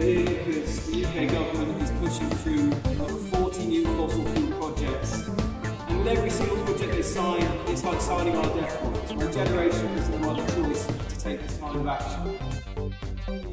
Because the UK government is pushing through over 40 new fossil fuel projects. And with every single project they sign, it's like signing our death warrants. My generation has no other choice to take this kind of action. If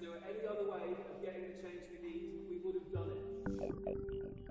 there were any other way of getting the change we need, we would have done it.